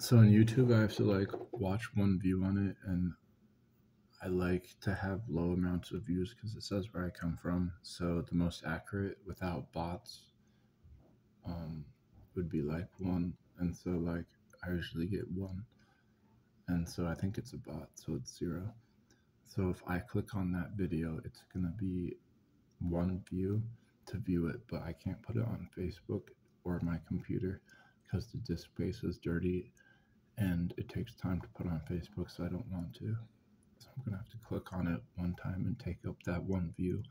So on YouTube, I have to like watch one view on it, and I like to have low amounts of views because it says where I come from. So the most accurate without bots um, would be like one, and so like I usually get one, and so I think it's a bot, so it's zero. So if I click on that video, it's gonna be one view to view it, but I can't put it on Facebook or my computer because the disk space is dirty and it takes time to put on Facebook, so I don't want to. So I'm gonna have to click on it one time and take up that one view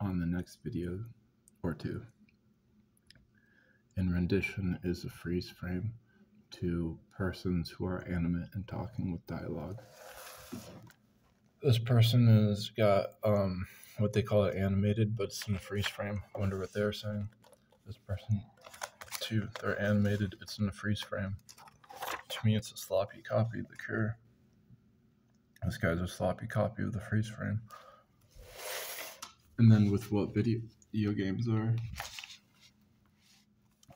on the next video or two. And rendition is a freeze frame to persons who are animate and talking with dialogue. This person has got um, what they call it animated, but it's in a freeze frame. I wonder what they're saying. This person, too, they're animated, it's in a freeze frame. To me, it's a sloppy copy of the cure. This guy's a sloppy copy of the freeze frame. And then with what video games are,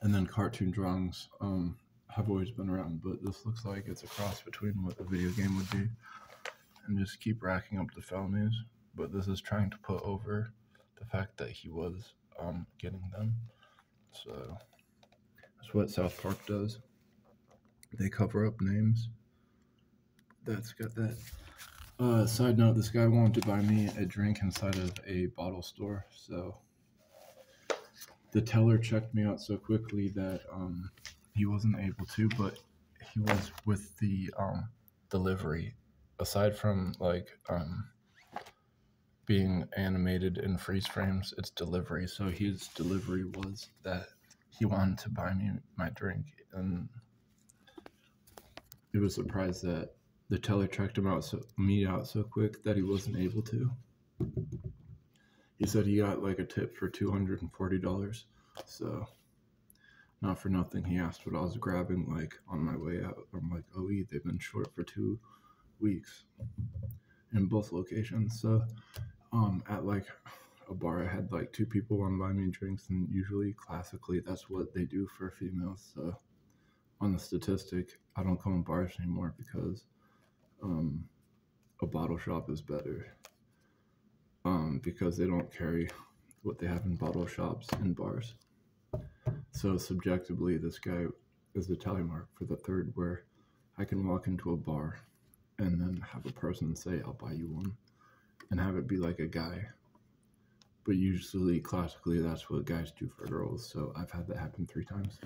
and then cartoon drawings um, have always been around, but this looks like it's a cross between what a video game would be, and just keep racking up the felonies. But this is trying to put over the fact that he was um, getting them. So that's what South Park does. They cover up names. That's got that. Uh, side note: This guy wanted to buy me a drink inside of a bottle store, so the teller checked me out so quickly that um, he wasn't able to, but he was with the um, delivery. Aside from like um, being animated in freeze frames, it's delivery. So his delivery was that he wanted to buy me my drink, and he was surprised that the teller checked him out so me out so quick that he wasn't able to. He said he got like a tip for two hundred and forty dollars. So not for nothing, he asked what I was grabbing like on my way out. I'm like, oh, they've been short for two weeks in both locations. So um, at like a bar, I had like two people want to buy me drinks, and usually, classically, that's what they do for females. So on the statistic, I don't come in bars anymore because um, a bottle shop is better um, because they don't carry what they have in bottle shops and bars. So subjectively, this guy is the tally mark for the third, where I can walk into a bar and then have a person say, "I'll buy you one," and have it be like a guy. But usually, classically, that's what guys do for girls. So I've had that happen three times.